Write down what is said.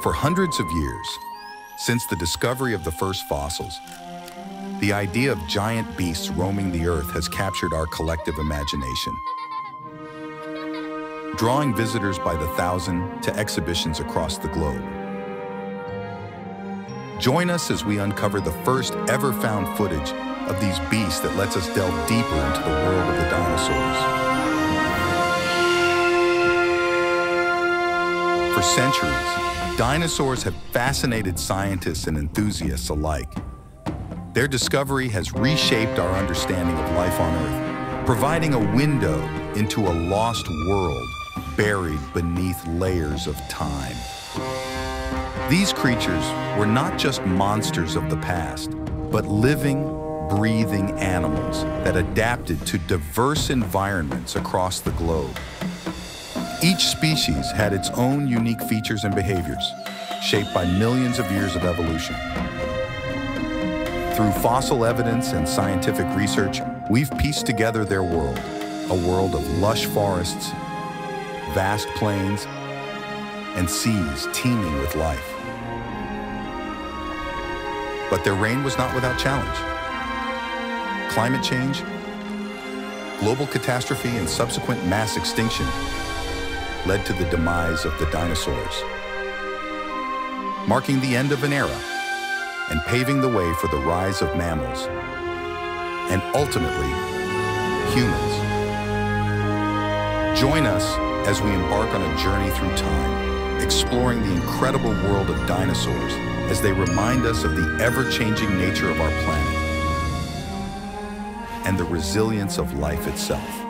For hundreds of years, since the discovery of the first fossils, the idea of giant beasts roaming the earth has captured our collective imagination. Drawing visitors by the thousand to exhibitions across the globe. Join us as we uncover the first ever found footage of these beasts that lets us delve deeper into the world of the dinosaurs. For centuries, dinosaurs have fascinated scientists and enthusiasts alike. Their discovery has reshaped our understanding of life on Earth, providing a window into a lost world buried beneath layers of time. These creatures were not just monsters of the past, but living, breathing animals that adapted to diverse environments across the globe. Each species had its own unique features and behaviors, shaped by millions of years of evolution. Through fossil evidence and scientific research, we've pieced together their world, a world of lush forests, vast plains, and seas teeming with life. But their reign was not without challenge. Climate change, global catastrophe, and subsequent mass extinction led to the demise of the dinosaurs, marking the end of an era and paving the way for the rise of mammals and ultimately humans. Join us as we embark on a journey through time, exploring the incredible world of dinosaurs as they remind us of the ever-changing nature of our planet and the resilience of life itself.